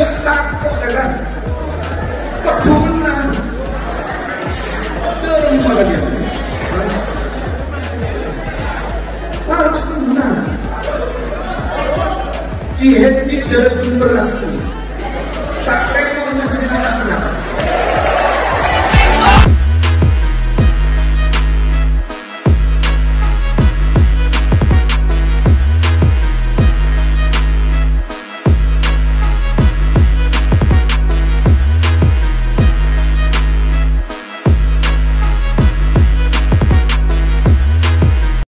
ajak takut dengan kan kebunan terima lagi. Harus menang. Dihentik dari generasi